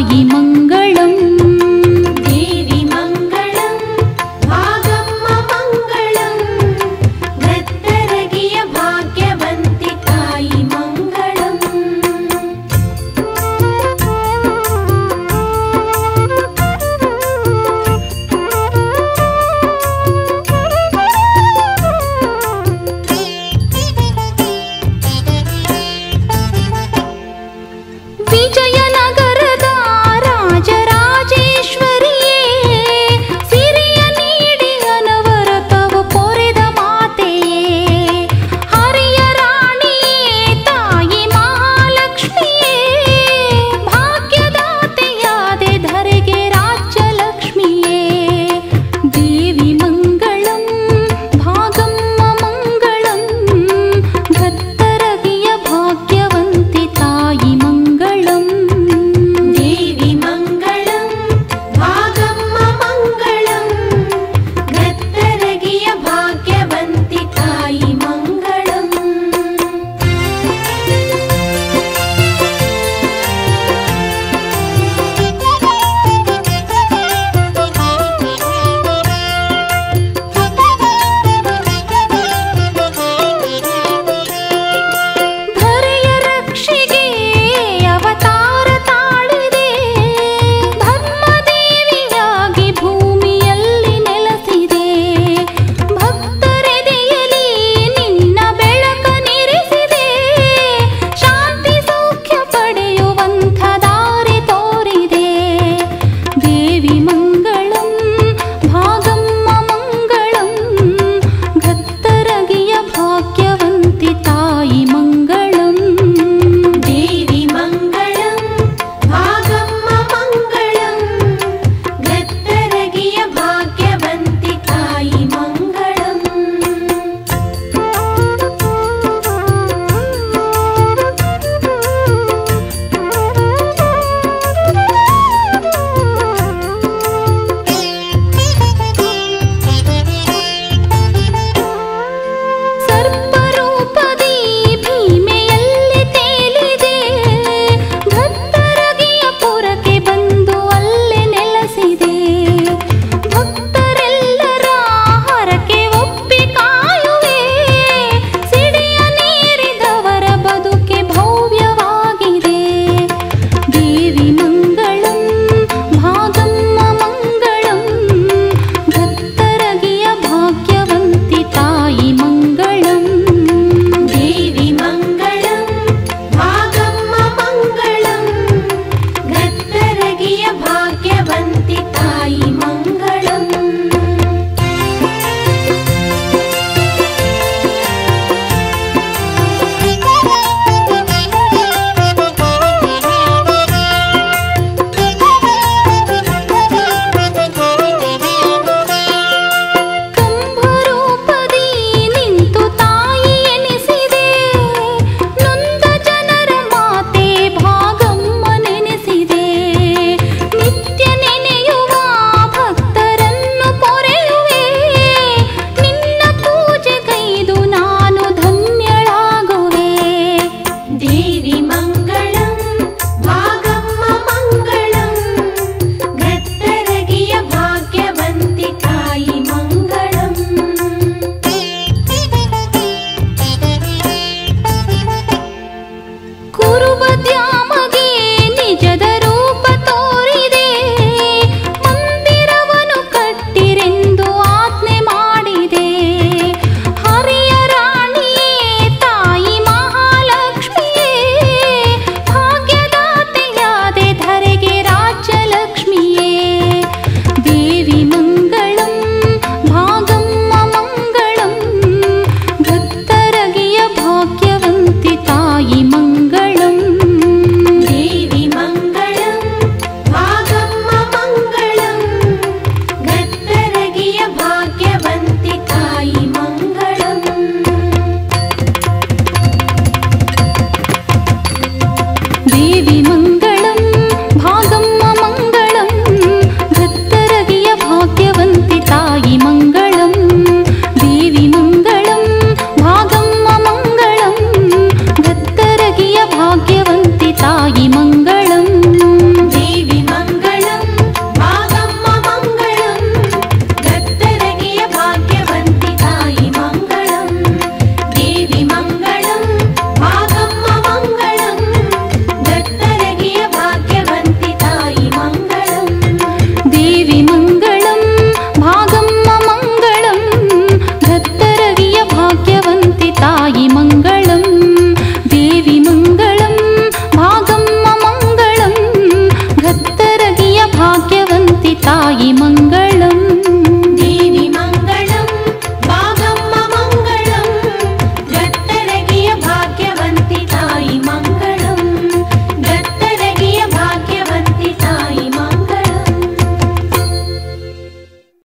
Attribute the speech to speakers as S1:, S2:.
S1: 一梦。